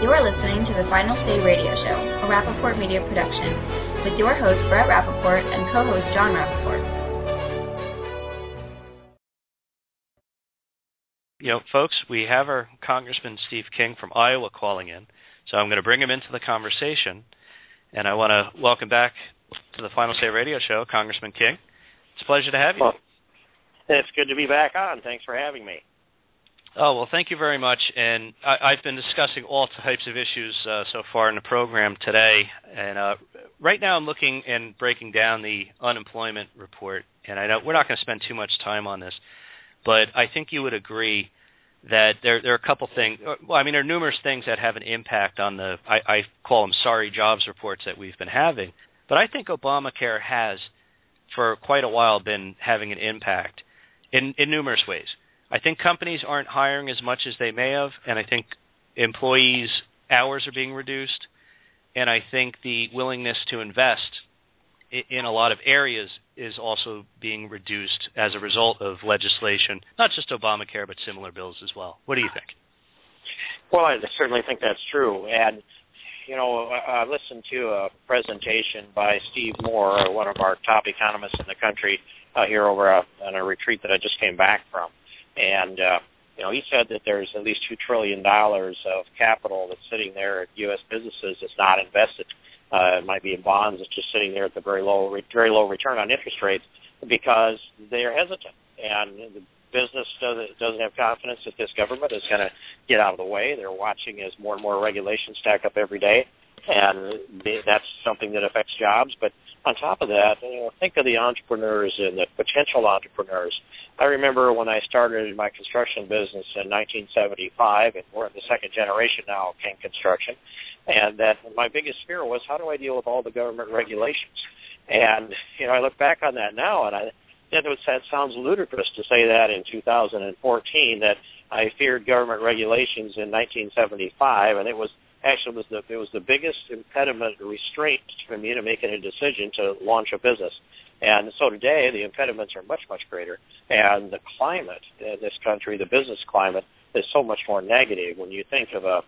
You are listening to the Final Say Radio Show, a Rappaport media production, with your host Brett Rappaport and co-host John Rappaport. You know, folks, we have our Congressman Steve King from Iowa calling in, so I'm going to bring him into the conversation, and I want to welcome back to the Final Say Radio Show, Congressman King. It's a pleasure to have you. Well, it's good to be back on. Thanks for having me. Oh well, thank you very much. And I, have been discussing all types of issues uh, so far in the program today. And uh, right now, I'm looking and breaking down the unemployment report. And I know we're not going to spend too much time on this, but I think you would agree that there there are a couple things. Uh, well, I mean, there are numerous things that have an impact on the I, I call them sorry jobs reports that we've been having. But I think Obamacare has, for quite a while, been having an impact in in numerous ways. I think companies aren't hiring as much as they may have, and I think employees' hours are being reduced, and I think the willingness to invest in a lot of areas is also being reduced as a result of legislation, not just Obamacare, but similar bills as well. What do you think? Well, I certainly think that's true. And, you know, I listened to a presentation by Steve Moore, one of our top economists in the country, uh, here over a, on a retreat that I just came back from and uh, you know he said that there's at least two trillion dollars of capital that's sitting there at U.S. businesses that's not invested. Uh, it might be in bonds. It's just sitting there at the very low, very low return on interest rates because they're hesitant, and the business doesn't doesn't have confidence that this government is going to get out of the way. They're watching as more and more regulations stack up every day, and they, that's something that affects jobs. But on top of that, you know, think of the entrepreneurs and the potential entrepreneurs I remember when I started my construction business in 1975, and we're in the second generation now of King Construction, and that my biggest fear was how do I deal with all the government regulations? And you know, I look back on that now, and I it was, that sounds ludicrous to say that in 2014 that I feared government regulations in 1975, and it was actually was the it was the biggest impediment restraint for me to making a decision to launch a business. And so today, the impediments are much, much greater. And the climate in this country, the business climate, is so much more negative. When you think of a,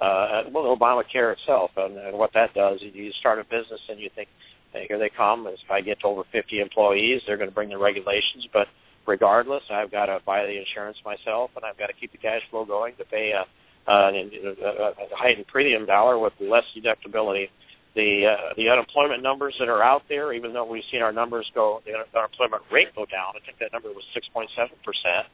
uh, well, Obamacare itself and, and what that does, you start a business and you think, hey, here they come. If I get to over 50 employees, they're going to bring the regulations. But regardless, I've got to buy the insurance myself, and I've got to keep the cash flow going to pay a, a, a, a heightened premium dollar with less deductibility the uh, the unemployment numbers that are out there, even though we've seen our numbers go, the unemployment rate go down. I think that number was 6.7 percent.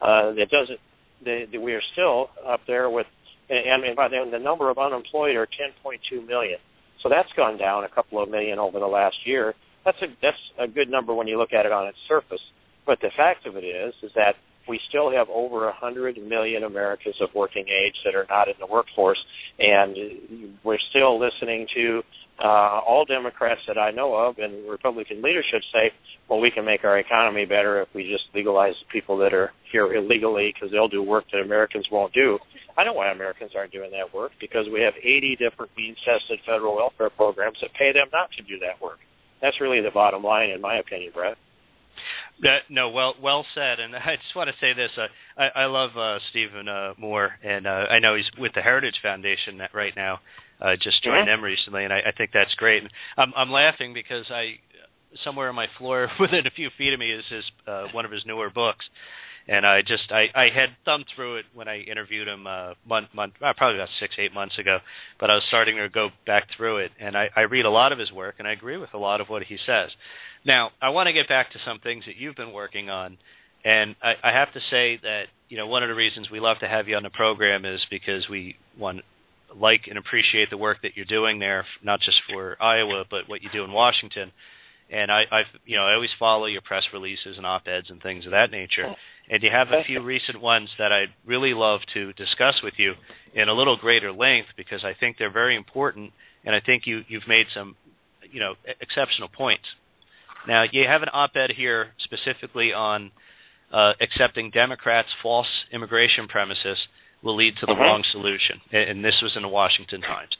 Uh, it doesn't. The, the, we are still up there with, and, and by then the number of unemployed are 10.2 million. So that's gone down a couple of million over the last year. That's a that's a good number when you look at it on its surface. But the fact of it is, is that we still have over 100 million Americans of working age that are not in the workforce, and we're still listening to uh, all Democrats that I know of and Republican leadership say, well, we can make our economy better if we just legalize people that are here illegally because they'll do work that Americans won't do. I know why Americans aren't doing that work because we have 80 different means tested federal welfare programs that pay them not to do that work. That's really the bottom line, in my opinion, Brett. That, no, well, well said. And I just want to say this: uh, I, I love uh, Stephen uh, Moore, and uh, I know he's with the Heritage Foundation right now. Uh, just joined them recently, and I, I think that's great. And I'm, I'm laughing because I somewhere on my floor, within a few feet of me, is his uh, one of his newer books, and I just I, I had thumbed through it when I interviewed him uh, month month uh, probably about six eight months ago, but I was starting to go back through it, and I, I read a lot of his work, and I agree with a lot of what he says. Now, I want to get back to some things that you've been working on, and I, I have to say that you know one of the reasons we love to have you on the program is because we want like and appreciate the work that you're doing there, not just for Iowa, but what you do in Washington. And I, I've, you know, I always follow your press releases and op-eds and things of that nature. And you have a few recent ones that I'd really love to discuss with you in a little greater length because I think they're very important, and I think you you've made some, you know, exceptional points. Now, you have an op ed here specifically on uh, accepting Democrats' false immigration premises will lead to the mm-hmm. wrong solution. And this was in the Washington Times.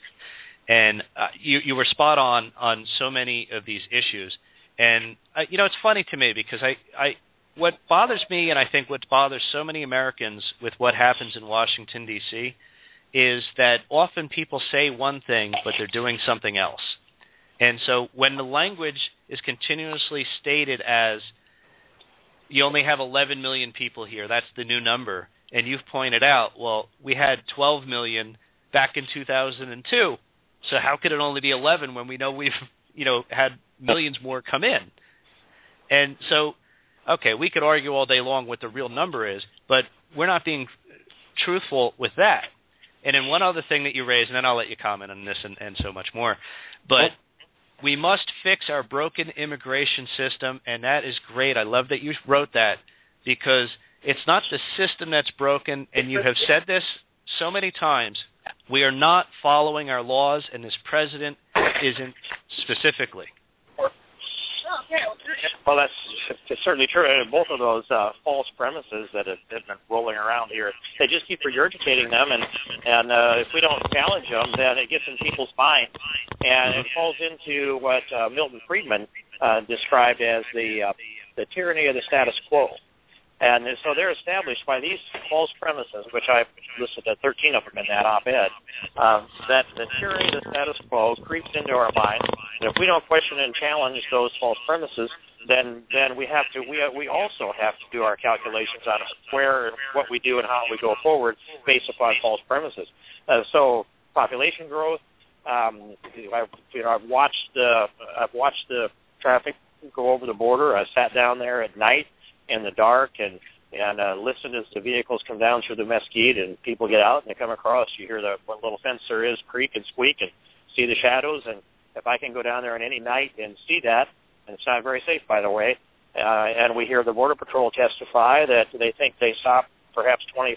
And uh, you, you were spot on on so many of these issues. And, uh, you know, it's funny to me because I, I, what bothers me, and I think what bothers so many Americans with what happens in Washington, D.C., is that often people say one thing, but they're doing something else. And so when the language is continuously stated as you only have 11 million people here, that's the new number, and you've pointed out, well, we had 12 million back in 2002, so how could it only be 11 when we know we've you know had millions more come in? And so, okay, we could argue all day long what the real number is, but we're not being truthful with that. And then one other thing that you raised, and then I'll let you comment on this and, and so much more. But we must fix our broken immigration system, and that is great. I love that you wrote that because it's not the system that's broken, and you have said this so many times. We are not following our laws, and this president isn't specifically. Well, that's, that's certainly true. And both of those uh, false premises that have, have been rolling around here, they just keep regurgitating them, and and uh, if we don't challenge them, then it gets in people's minds, and it falls into what uh, Milton Friedman uh, described as the uh, the tyranny of the status quo. And so they're established by these false premises, which I've listed at 13 of them in that op-ed, um, that the tyranny of the status quo creeps into our minds. And if we don't question and challenge those false premises, then then we have to we we also have to do our calculations on where what we do and how we go forward based upon false premises. Uh, so population growth. Um, I've you know I've watched the I've watched the traffic go over the border. I sat down there at night in the dark and and uh, listen as the vehicles come down through the mesquite and people get out and they come across. You hear the what little fence there is creak and squeak and see the shadows. And if I can go down there on any night and see that, and it's not very safe, by the way. Uh, and we hear the border patrol testify that they think they stopped perhaps 25%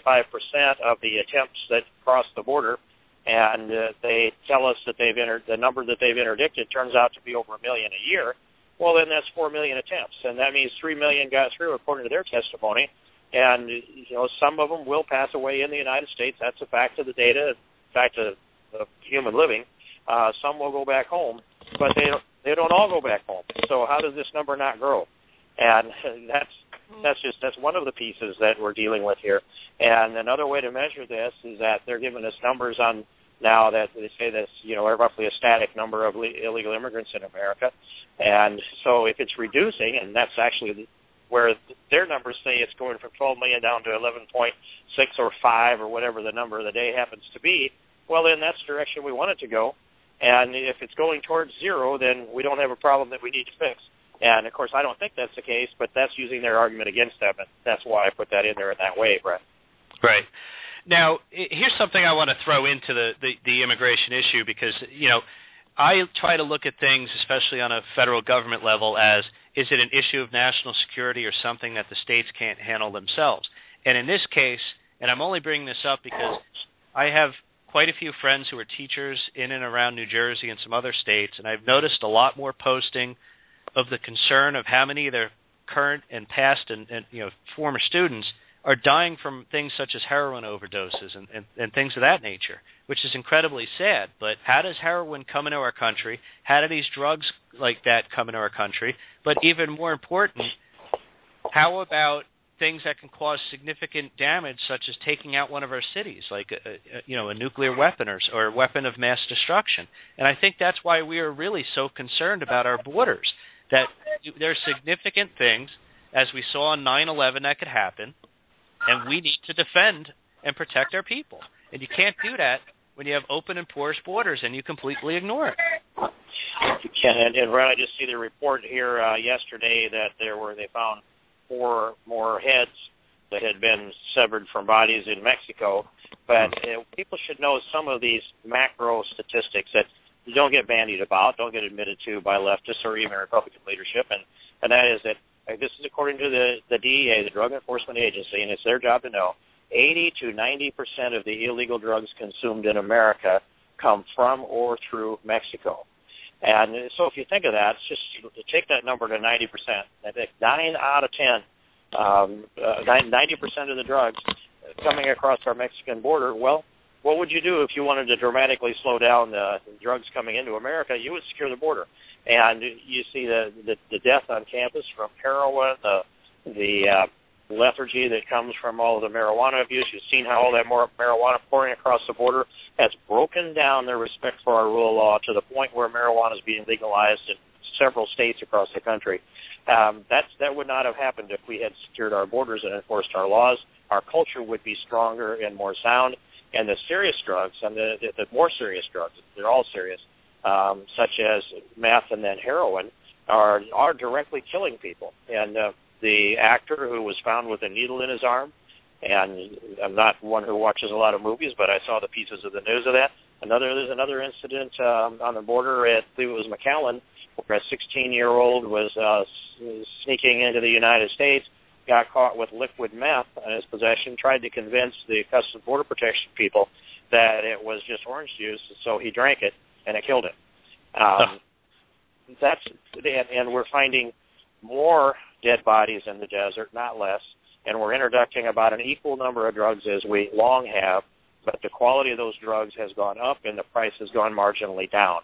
of the attempts that cross the border, and uh, they tell us that they've entered the number that they've interdicted turns out to be over a million a year well, then that's four million attempts, and that means three million got through according to their testimony. And you know, some of them will pass away in the United States. That's a fact of the data, fact of, of human living. Uh, some will go back home, but they don't, they don't all go back home. So how does this number not grow? And that's that's just that's one of the pieces that we're dealing with here. And another way to measure this is that they're giving us numbers on now that they say that's you know roughly a static number of illegal immigrants in America, and so if it's reducing, and that's actually where their numbers say it's going from 12 million down to 11.6 or 5 or whatever the number of the day happens to be, well then that's the direction we want it to go. And if it's going towards zero, then we don't have a problem that we need to fix. And of course, I don't think that's the case, but that's using their argument against them, and that's why I put that in there in that way, Brett. Right. Now, here's something I want to throw into the, the, the immigration issue because you know I try to look at things, especially on a federal government level, as is it an issue of national security or something that the states can't handle themselves? And in this case, and I'm only bringing this up because I have quite a few friends who are teachers in and around New Jersey and some other states, and I've noticed a lot more posting of the concern of how many of their current and past and, and you know former students are dying from things such as heroin overdoses and, and, and things of that nature, which is incredibly sad. But how does heroin come into our country? How do these drugs like that come into our country? But even more important, how about things that can cause significant damage, such as taking out one of our cities, like a, a, you know a nuclear weapon or, or a weapon of mass destruction. And I think that's why we are really so concerned about our borders. That there are significant things, as we saw on 9/11, that could happen and we need to defend and protect our people. And you can't do that when you have open and porous borders and you completely ignore it. And, and Ron, I just see the report here uh, yesterday that there were they found four more heads that had been severed from bodies in Mexico. But uh, people should know some of these macro statistics that you don't get bandied about, don't get admitted to by leftists or even Republican leadership, and and that is that this is according to the, the DEA, the Drug Enforcement Agency, and it's their job to know 80 to 90 percent of the illegal drugs consumed in America come from or through Mexico. And so if you think of that, it's just take that number to 90 percent. I think nine out of ten, um, uh, 90 percent of the drugs coming across our Mexican border. Well, what would you do if you wanted to dramatically slow down the drugs coming into America? You would secure the border and you see the the, the death on campus from heroin, the the uh, lethargy that comes from all of the marijuana abuse. You've seen how all that more marijuana pouring across the border has broken down their respect for our rule of law to the point where marijuana is being legalized in several states across the country. Um, that's that would not have happened if we had secured our borders and enforced our laws. Our culture would be stronger and more sound. And the serious drugs and the, the, the more serious drugs, they're all serious, um, such as meth and then heroin, are are directly killing people. And uh, the actor who was found with a needle in his arm, and I'm not one who watches a lot of movies, but I saw the pieces of the news of that. Another there's another incident um, on the border at I believe it was McAllen, where a 16 year old was uh, sneaking into the United States, got caught with liquid meth in his possession, tried to convince the Customs Border Protection people that it was just orange juice, so he drank it and it killed him. Um, that's and, and we're finding more dead bodies in the desert, not less, and we're introducing about an equal number of drugs as we long have, but the quality of those drugs has gone up and the price has gone marginally down.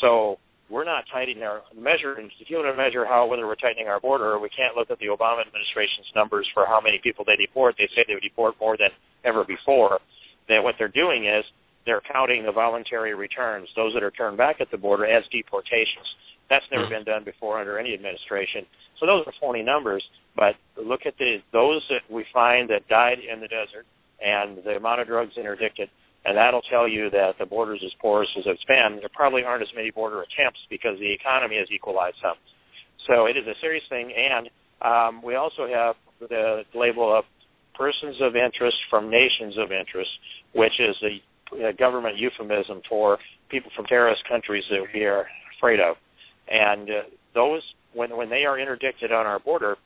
So we're not tightening our measure. If you want to measure how whether we're tightening our border, we can't look at the Obama administration's numbers for how many people they deport. They say they would deport more than ever before. That what they're doing is they're counting the voluntary returns, those that are turned back at the border, as deportations. That's never been done before under any administration. So those are phony numbers. But look at the those that we find that died in the desert and the amount of drugs interdicted and that'll tell you that the border's as porous as it's been. There probably aren't as many border attempts because the economy has equalized some. So it is a serious thing, and um, we also have the label of persons of interest from nations of interest, which is a, a government euphemism for people from terrorist countries that we are afraid of. And uh, those, when when they are interdicted on our border,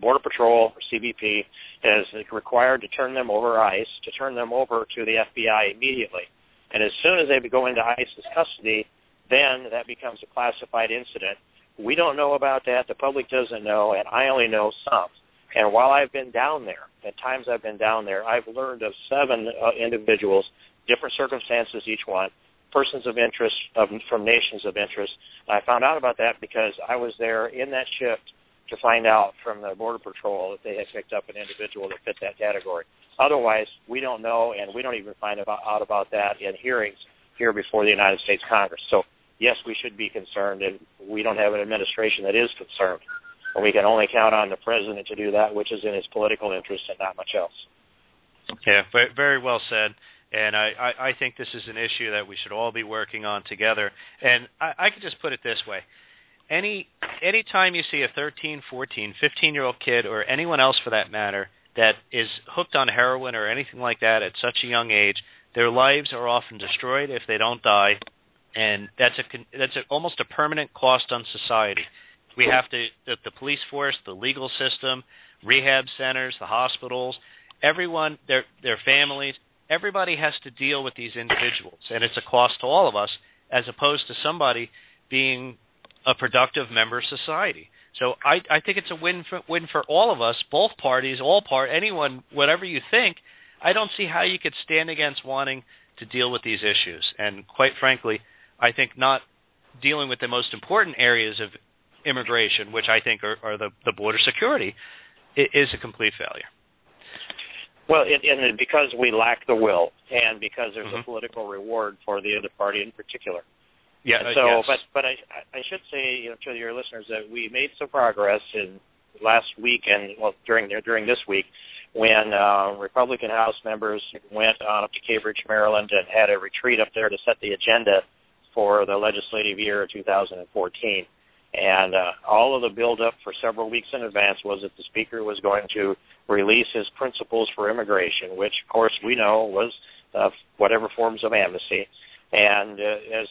Border Patrol, or CBP, is required to turn them over ICE, to turn them over to the FBI immediately. And as soon as they go into ICE's custody, then that becomes a classified incident. We don't know about that. The public doesn't know, and I only know some. And while I've been down there, at times I've been down there, I've learned of seven uh, individuals, different circumstances each one, persons of interest of, from nations of interest. I found out about that because I was there in that shift to find out from the Border Patrol if they had picked up an individual that fit that category. Otherwise, we don't know, and we don't even find about, out about that in hearings here before the United States Congress. So, yes, we should be concerned, and we don't have an administration that is concerned. And we can only count on the president to do that, which is in his political interest and not much else. Yeah, very well said. And I, I, I think this is an issue that we should all be working on together. And I, I could just put it this way any any time you see a 13, 14, 15 year old kid or anyone else for that matter that is hooked on heroin or anything like that at such a young age, their lives are often destroyed if they don't die, and that's a that's a, almost a permanent cost on society. We have to the, the police force, the legal system, rehab centers, the hospitals, everyone, their their families, everybody has to deal with these individuals, and it's a cost to all of us, as opposed to somebody being a productive member of society. So I, I think it's a win for, win for all of us, both parties, all part, anyone, whatever you think. I don't see how you could stand against wanting to deal with these issues. And quite frankly, I think not dealing with the most important areas of immigration, which I think are, are the, the border security, is a complete failure. Well, it, and because we lack the will, and because there's mm-hmm. a political reward for the other party in particular. Yeah. so, yes. but but I I should say you know to your listeners that we made some progress in last week and well during during this week when uh, Republican House members went on up to Cambridge, Maryland, and had a retreat up there to set the agenda for the legislative year 2014. And uh, all of the buildup for several weeks in advance was that the Speaker was going to release his principles for immigration, which, of course, we know was uh, whatever forms of amnesty. And uh, as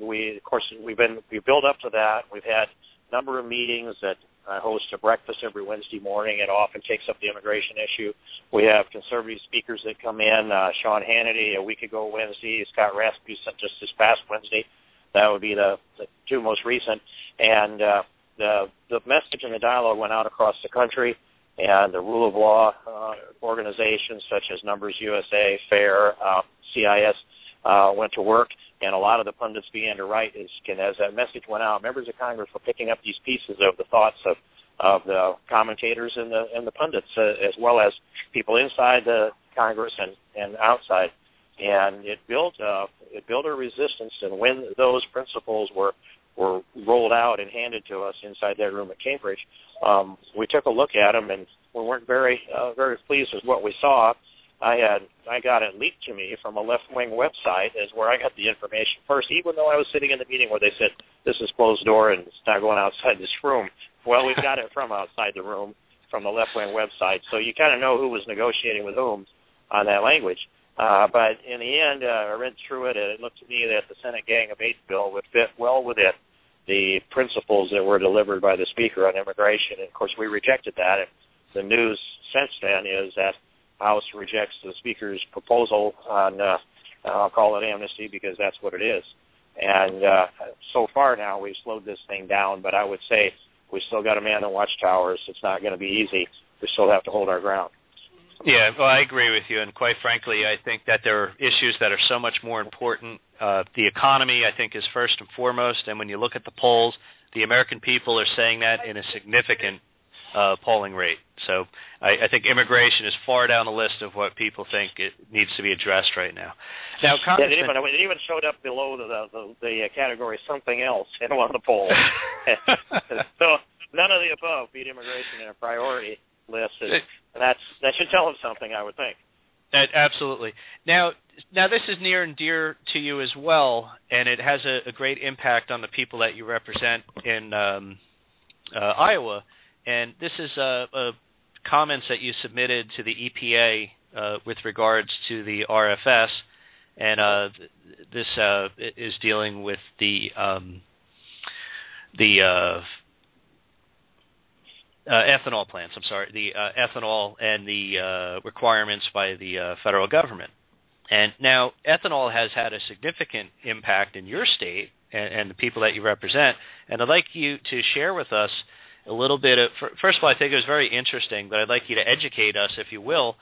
we, of course, we've been we built up to that. We've had a number of meetings that I host a breakfast every Wednesday morning. It often takes up the immigration issue. We have conservative speakers that come in. Uh, Sean Hannity a week ago Wednesday. Scott Rasmussen just this past Wednesday. That would be the, the two most recent. And uh, the the message and the dialogue went out across the country. And the rule of law uh, organizations such as Numbers USA, FAIR, uh, CIS uh, went to work and a lot of the pundits began to write is, as that message went out, members of Congress were picking up these pieces of the thoughts of of the commentators and the and the pundits, uh, as well as people inside the Congress and and outside. And it built uh, it built a resistance. And when those principles were were rolled out and handed to us inside that room at Cambridge, um, we took a look at them and we weren't very uh, very pleased with what we saw. I had I got it leaked to me from a left wing website is where I got the information first, even though I was sitting in the meeting where they said this is closed door and it's not going outside this room. Well, we've got it from outside the room from the left wing website, so you kind of know who was negotiating with whom on that language. Uh, but in the end, uh, I read through it, and it looked to me that the Senate Gang of Eight bill would fit well within the principles that were delivered by the Speaker on immigration. And of course, we rejected that. And the news since then is that House rejects the Speaker's proposal on, uh, I'll call it amnesty because that's what it is. And uh, so far now, we've slowed this thing down, but I would say we still got to man the watchtowers. It's not going to be easy. We still have to hold our ground. Yeah, well, I agree with you, and quite frankly, I think that there are issues that are so much more important. Uh, the economy, I think, is first and foremost, and when you look at the polls, the American people are saying that in a significant uh, polling rate. So I, I think immigration is far down the list of what people think it needs to be addressed right now. Now, yeah, it, even, it even showed up below the the, the category something else in one of the polls. so none of the above beat immigration in a priority list, and that's that should tell him something, I would think. Absolutely. Now, now this is near and dear to you as well, and it has a, a great impact on the people that you represent in um, uh, Iowa. And this is uh, uh, comments that you submitted to the EPA uh, with regards to the RFS, and uh, this uh, is dealing with the um, the uh, uh, ethanol plants. I'm sorry, the ethanol and the requirements by the federal government. And now, ethanol has had a significant impact in your state and, and the people that you represent. And I'd like you to share with us a little bit of first of all, I think it was very interesting, but I'd like you to educate us, if you will,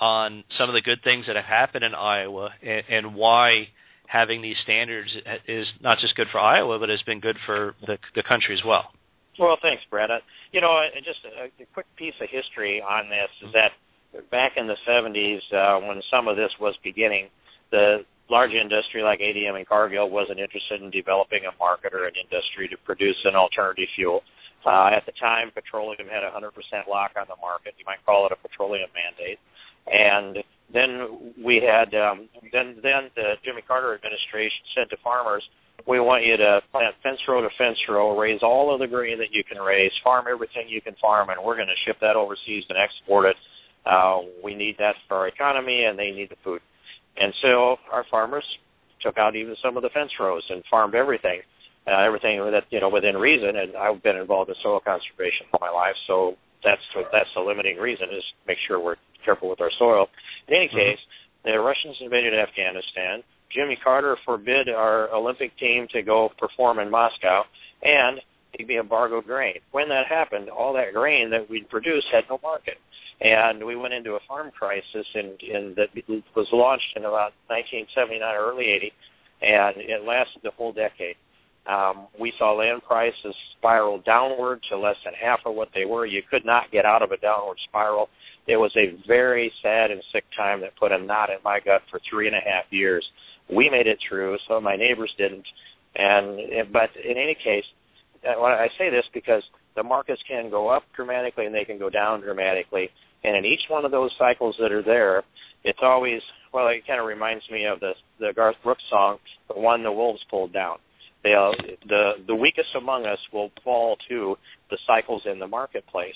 on some of the good things that have happened in Iowa and, and why having these standards is not just good for Iowa, but has been good for the the country as well. Well, thanks, Brett. You know, just a, a quick piece of history on this is that back in the 70s, uh, when some of this was beginning, the large industry like ADM and Cargill wasn't interested in developing a market or an industry to produce an alternative fuel. Uh, at the time, petroleum had a 100% lock on the market. You might call it a petroleum mandate. And then we had, um, then then the Jimmy Carter administration said to farmers, "We want you to plant fence row to fence row, raise all of the grain that you can raise, farm everything you can farm, and we're going to ship that overseas and export it. Uh, we need that for our economy, and they need the food." And so our farmers took out even some of the fence rows and farmed everything uh, everything that you know within reason. And I've been involved in soil conservation all my life, so that's that's the limiting reason is make sure we're careful with our soil. In any mm-hmm. case, the Russians invaded Afghanistan. Jimmy Carter forbid our Olympic team to go perform in Moscow, and he'd be embargoed grain. When that happened, all that grain that we'd produced had no market, and we went into a farm crisis that was launched in about 1979 or early 80, and it lasted the whole decade. Um, we saw land prices spiral downward to less than half of what they were. You could not get out of a downward spiral. It was a very sad and sick time that put a knot in my gut for three and a half years. We made it through. Some of my neighbors didn't. And but in any case, uh, I say this because the markets can go up dramatically and they can go down dramatically. And in each one of those cycles that are there, it's always well. It kind of reminds me of the the Garth Brooks song, "The One the Wolves Pulled Down." They'll, the the weakest among us will fall to the cycles in the marketplace.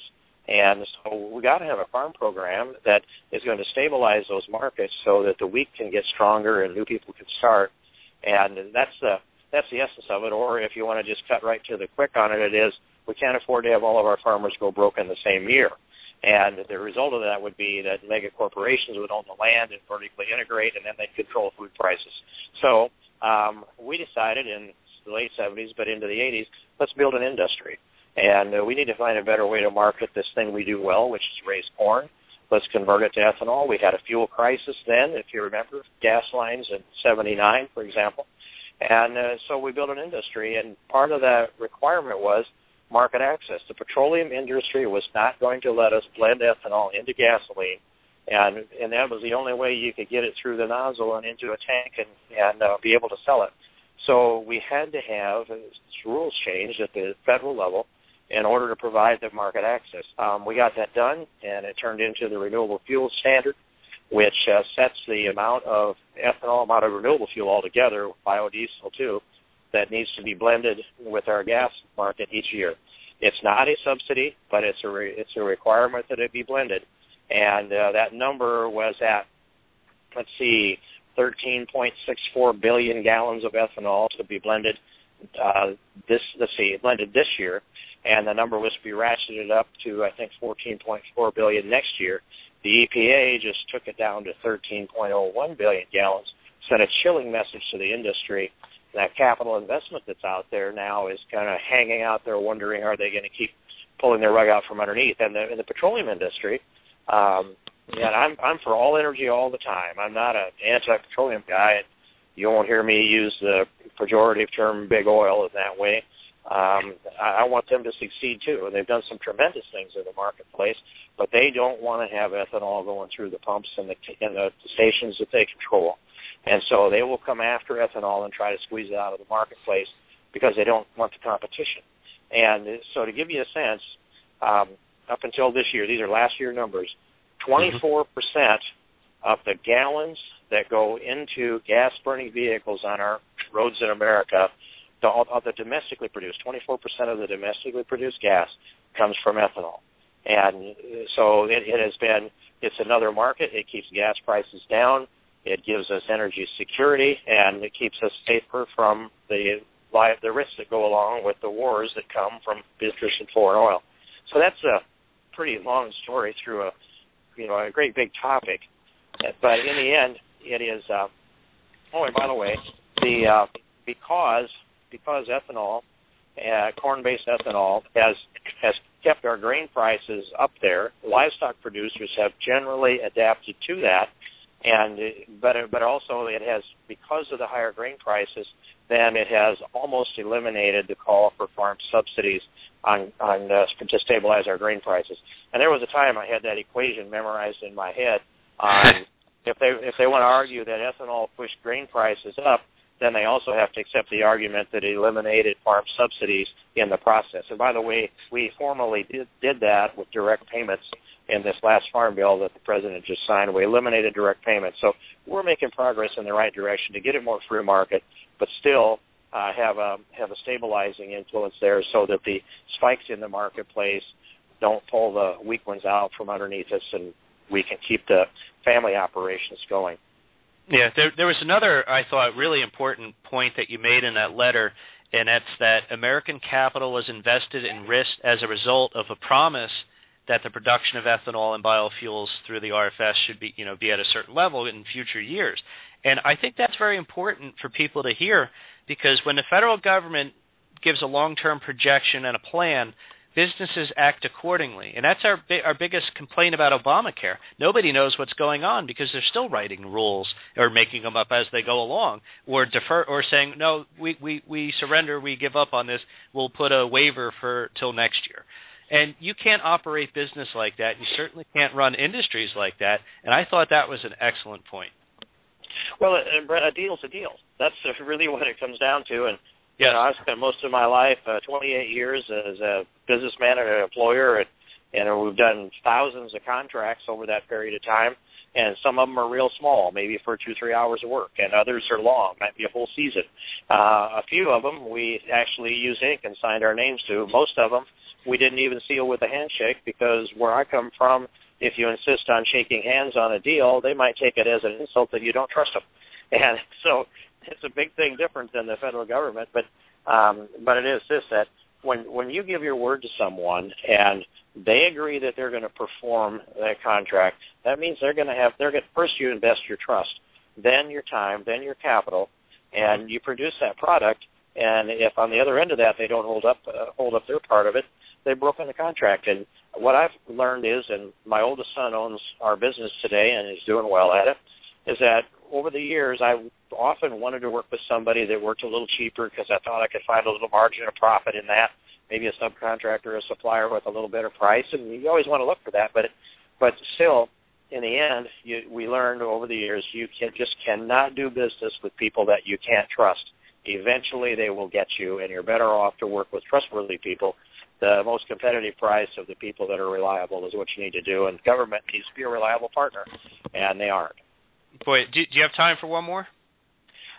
And so we got to have a farm program that is going to stabilize those markets so that the weak can get stronger and new people can start. And that's the that's the essence of it. Or if you want to just cut right to the quick on it, it is we can't afford to have all of our farmers go broke in the same year. And the result of that would be that mega corporations would own the land and vertically integrate, and then they'd control food prices. So um, we decided in the late 70s, but into the 80s, let's build an industry. And uh, we need to find a better way to market this thing we do well, which is raise corn. Let's convert it to ethanol. We had a fuel crisis then, if you remember, gas lines in 79, for example. And uh, so we built an industry, and part of that requirement was market access. The petroleum industry was not going to let us blend ethanol into gasoline, and and that was the only way you could get it through the nozzle and into a tank and and uh, be able to sell it. So we had to have rules changed at the federal level in order to provide the market access. Um, we got that done, and it turned into the renewable fuel standard, which uh, sets the amount of ethanol, amount of renewable fuel altogether, biodiesel too, that needs to be blended with our gas market each year. It's not a subsidy, but it's a re- it's a requirement that it be blended, and uh, that number was at let's see, 13.64 billion gallons of ethanol to be blended uh, this let's see, blended this year, and the number was to be ratcheted up to I think 14.4 billion next year. The EPA just took it down to 13.01 billion gallons. Sent a chilling message to the industry that capital investment that's out there now is kind of hanging out there, wondering are they going to keep pulling their rug out from underneath. And the, in the petroleum industry, um, yeah, I'm I'm for all energy all the time. I'm not an anti-petroleum guy. And you won't hear me use the pejorative term "big oil" in that way. Um, I, I want them to succeed too, and they've done some tremendous things in the marketplace. But they don't want to have ethanol going through the pumps and the, and the stations that they control. And so they will come after ethanol and try to squeeze it out of the marketplace because they don't want the competition. And so to give you a sense, um, up until this year, these are last year numbers, 24% mm-hmm. of the gallons that go into gas burning vehicles on our roads in America, the, the domestically produced, 24% of the domestically produced gas comes from ethanol. And so it, it has been, it's another market. It keeps gas prices down it gives us energy security, and it keeps us safer from the the risks that go along with the wars that come from interest in foreign oil. So that's a pretty long story through a you know a great big topic, but in the end, it is. Uh, oh, and by the way, the uh, because because ethanol, uh, corn-based ethanol, has has kept our grain prices up there. Livestock producers have generally adapted to that and but but also it has because of the higher grain prices, then it has almost eliminated the call for farm subsidies on on uh, to stabilize our grain prices. And there was a time I had that equation memorized in my head. Um, if they if they want to argue that ethanol pushed grain prices up, then they also have to accept the argument that it eliminated farm subsidies in the process. And by the way, we formally did, did that with direct payments in this last farm bill that the president just signed. We eliminated direct payments, so we're making progress in the right direction to get it more free market, but still uh, have a have a stabilizing influence there, so that the spikes in the marketplace don't pull the weak ones out from underneath us, and we can keep the family operations going. Yeah, there, there was another I thought really important point that you made in that letter, and that's that American capital was invested in risk as a result of a promise that the production of ethanol and biofuels through the RFS should be, you know, be at a certain level in future years. And I think that's very important for people to hear because when the federal government gives a long-term projection and a plan, businesses act accordingly. And that's our our biggest complaint about Obamacare. Nobody knows what's going on because they're still writing rules or making them up as they go along or defer or saying no, we we we surrender, we give up on this. We'll put a waiver for till next year. And you can't operate business like that. You certainly can't run industries like that. And I thought that was an excellent point. Well, uh, Brett, a deal's a deal. That's really what it comes down to. And. You know, I've spent most of my life, uh, 28 years, as a businessman and an employer, and and we've done thousands of contracts over that period of time. And some of them are real small, maybe for two, three hours of work, and others are long, might be a whole season. Uh, a few of them we actually use ink and signed our names to. Most of them we didn't even seal with a handshake because where I come from, if you insist on shaking hands on a deal, they might take it as an insult that you don't trust them. And so it's a big thing different than the federal government, but um, but it is this that when when you give your word to someone and they agree that they're going to perform that contract, that means they're going to have they're going first you invest your trust, then your time, then your capital, and you produce that product. And if on the other end of that they don't hold up uh, hold up their part of it, they've broken the contract. And what I've learned is, and my oldest son owns our business today and is doing well at it, is that over the years I often wanted to work with somebody that worked a little cheaper because I thought I could find a little margin of profit in that. maybe a subcontractor, a supplier with a little better price, and you always want to look for that. But but still, in the end, you, we learned over the years you can just cannot do business with people that you can't trust. Eventually, they will get you, and you're better off to work with trustworthy people. The most competitive price of the people that are reliable is what you need to do, and government needs to be a reliable partner, and they aren't. Boy, do, do you have time for one more?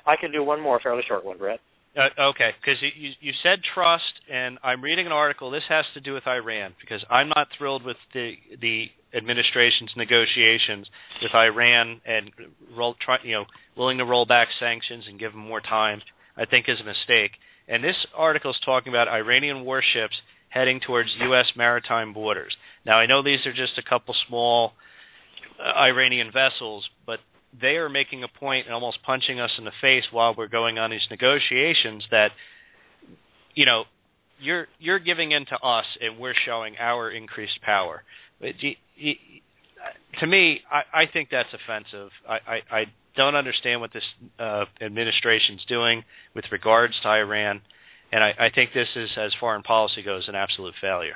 I can do one more fairly short one, Brett. Uh, okay, because you, you said trust, and I'm reading an article. This has to do with Iran because I'm not thrilled with the the administration's negotiations with Iran and roll, try, you know, willing to roll back sanctions and give them more time. I think is a mistake. And this article is talking about Iranian warships heading towards U.S. maritime borders. Now I know these are just a couple small uh, Iranian vessels, but they are making a point and almost punching us in the face while we're going on these negotiations that you know you're you're giving in to us and we're showing our increased power. But to me, I, I think that's offensive. I, I, I don't understand what this uh, administration's doing with regards to Iran, and I, I think this is, as foreign policy goes, an absolute failure.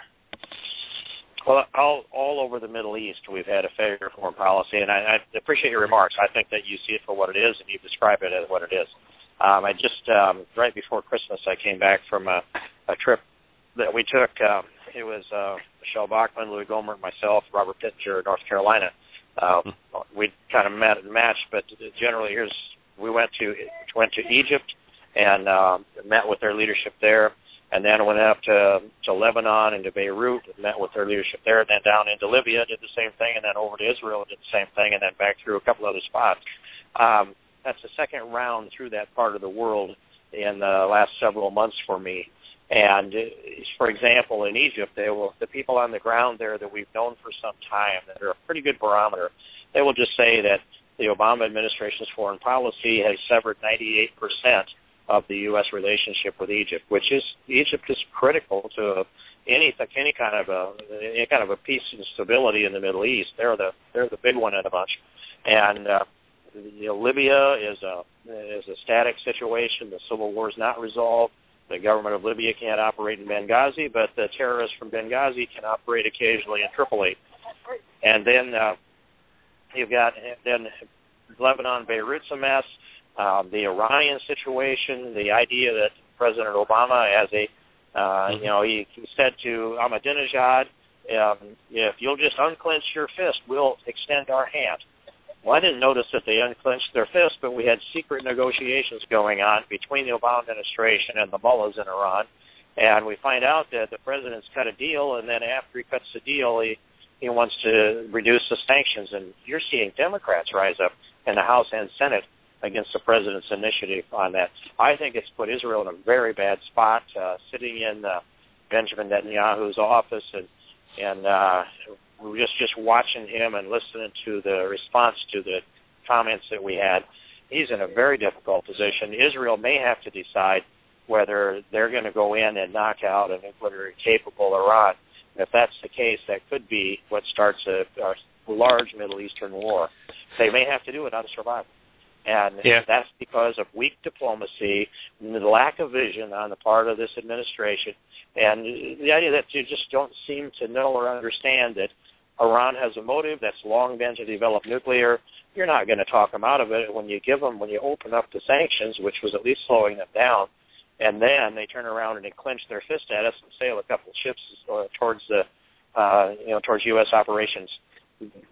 Well, all all over the Middle East, we've had a failure foreign policy, and I, I appreciate your remarks. I think that you see it for what it is, and you describe it as what it is. Um, I just um, right before Christmas, I came back from a, a trip that we took. Um, it was uh, Michele Bachmann, Louis Gohmert, myself, Robert Pittenger, North Carolina. Uh, we kind of met and matched, but generally, here's we went to went to Egypt and uh, met with their leadership there and then went up to to Lebanon and to Beirut and met with their leadership there, and then down into Libya did the same thing, and then over to Israel did the same thing, and then back through a couple other spots. Um, that's the second round through that part of the world in the last several months for me. And uh, for example, in Egypt, they will the people on the ground there that we've known for some time that are a pretty good barometer. They will just say that the Obama administration's foreign policy has severed 98 percent of the U.S. relationship with Egypt, which is Egypt is critical to any any kind of a any kind of a peace and stability in the Middle East. They're the they're the big one in the bunch, and uh, you know, Libya is a is a static situation. The civil war is not resolved. The government of Libya can't operate in Benghazi, but the terrorists from Benghazi can operate occasionally in Tripoli. And then uh, you've got then Lebanon, Beirut's a mess um, the Iranian situation, the idea that President Obama, as a uh, mm-hmm. you know, he, he said to Ahmadinejad, um, "If you'll just unclench your fist, we'll extend our hand." Well, I didn't notice that they unclenched their fist, but we had secret negotiations going on between the Obama administration and the mullahs in Iran, and we find out that the president's cut a deal, and then after he cuts the deal, he he wants to reduce the sanctions, and you're seeing Democrats rise up in the House and Senate against the president's initiative on that. I think it's put Israel in a very bad spot, uh, sitting in uh, Benjamin Netanyahu's office, and and uh, just just watching him and listening to the response to the comments that we had. He's in a very difficult position. Israel may have to decide whether they're going to go in and knock out an nuclear capable Iran. If that's the case, that could be what starts a, a large Middle Eastern war. They may have to do it out of survival. And yeah. that's because of weak diplomacy, the lack of vision on the part of this administration, and the idea that you just don't seem to know or understand that Iran has a motive that's long been to develop nuclear. You're not going to talk them out of it when you give them, when you open up the sanctions, which was at least slowing them down, and then they turn around and they clench their fist at us and sail a couple of ships uh, towards the, uh, you know, towards U.S. operations.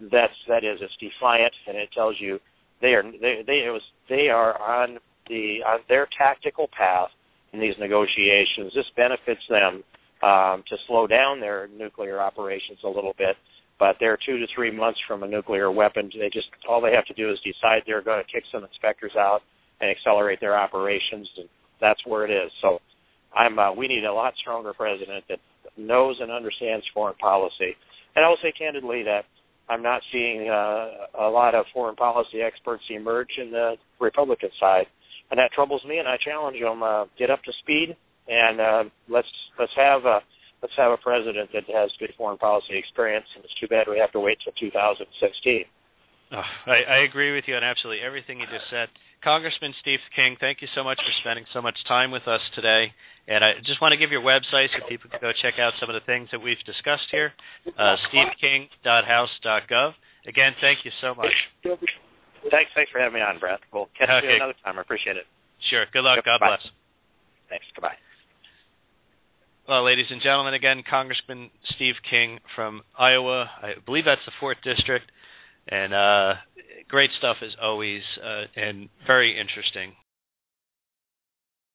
That's that is it's defiant, and it tells you they are they they it was they are on the on their tactical path in these negotiations. This benefits them um, to slow down their nuclear operations a little bit, but they're two to three months from a nuclear weapon. They just all they have to do is decide they're going to kick some inspectors out and accelerate their operations, and that's where it is. So, I'm uh, we need a lot stronger president that knows and understands foreign policy. And I will say candidly that I'm not seeing uh, a lot of foreign policy experts emerge in the Republican side, and that troubles me. And I challenge them: uh, get up to speed, and uh, let's let's have a let's have a president that has good foreign policy experience. And it's too bad we have to wait till 2016. Oh, I, I agree with you on absolutely everything you just said. Congressman Steve King, thank you so much for spending so much time with us today. And I just want to give your website so people can go check out some of the things that we've discussed here. Uh, steveking.house.gov. Again, thank you so much. Thanks, thanks for having me on, Brett. We'll catch okay. you another time. I appreciate it. Sure. Good luck. God bless. Thanks. Goodbye. Well, ladies and gentlemen, again, Congressman Steve King from Iowa. I believe that's the fourth district, and uh, great stuff as always, uh, and very interesting.